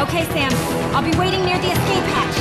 Okay, Sam. I'll be waiting near the escape hatch.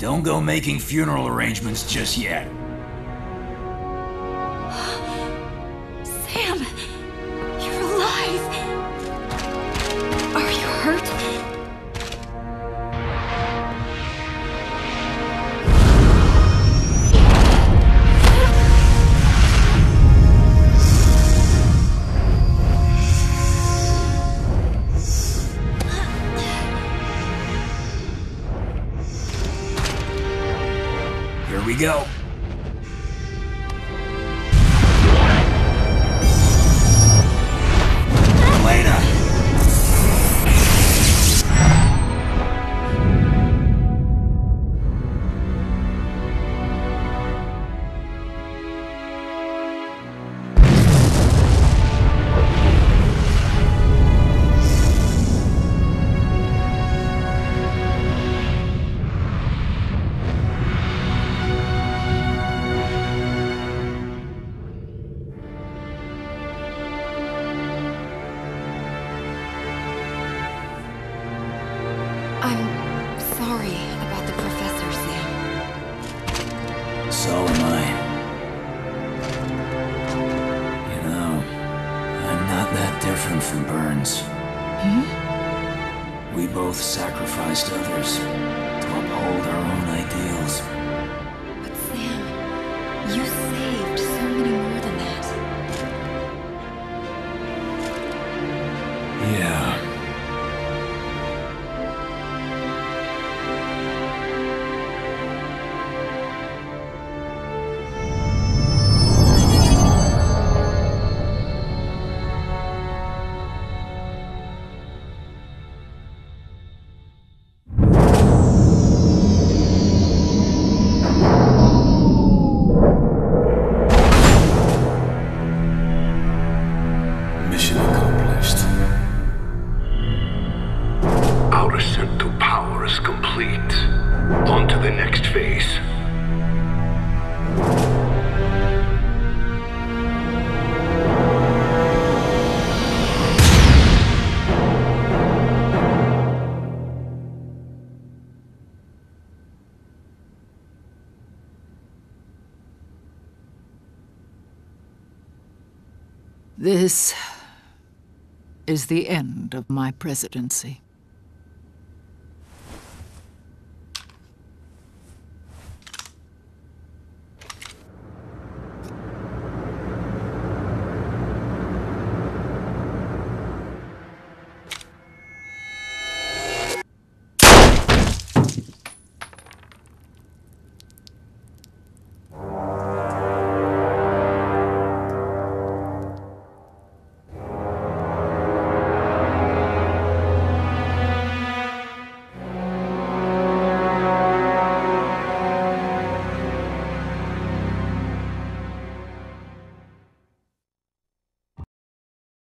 Don't go making funeral arrangements just yet. Sam! We go. I'm sorry about the professor, Sam. So am I. You know, I'm not that different from Burns. Hmm? We both sacrificed others Ascent to power is complete. On to the next phase. This is the end of my presidency.